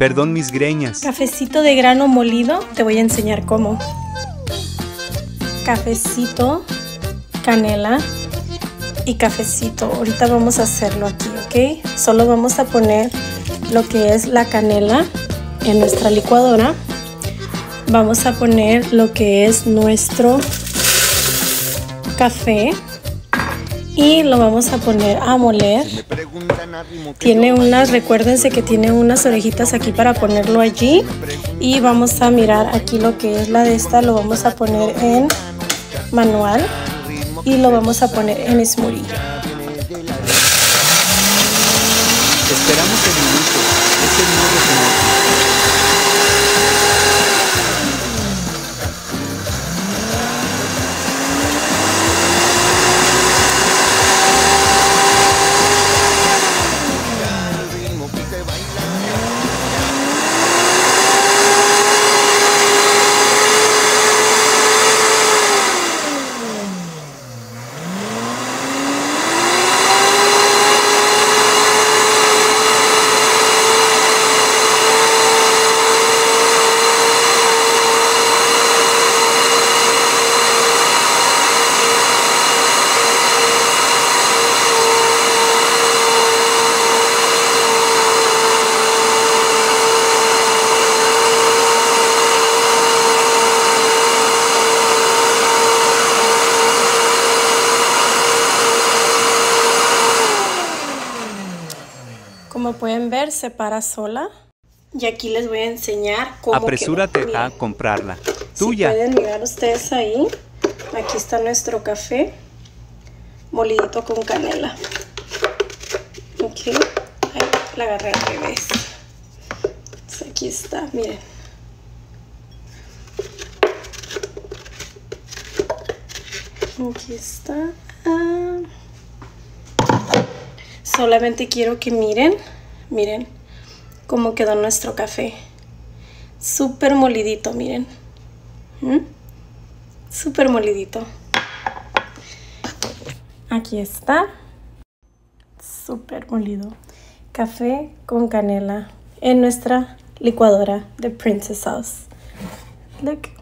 Perdón mis greñas. Cafecito de grano molido, te voy a enseñar cómo. Cafecito, canela y cafecito. Ahorita vamos a hacerlo aquí, ¿ok? Solo vamos a poner lo que es la canela en nuestra licuadora. Vamos a poner lo que es nuestro café y lo vamos a poner a moler. Tiene unas, recuérdense que tiene unas orejitas aquí para ponerlo allí y vamos a mirar aquí lo que es la de esta, lo vamos a poner en manual y lo vamos a poner en smoothie. Esperamos el minuto. Es el Como pueden ver, se para sola. Y aquí les voy a enseñar cómo Apresúrate a comprarla. Tuya. Si pueden mirar ustedes ahí. Aquí está nuestro café molidito con canela. Ok. Ahí la agarré al revés. aquí está, miren. Aquí está. Ah. Solamente quiero que miren, miren cómo quedó nuestro café. Súper molidito, miren. ¿Mm? Súper molidito. Aquí está. Súper molido. Café con canela en nuestra licuadora de Princess House. Look.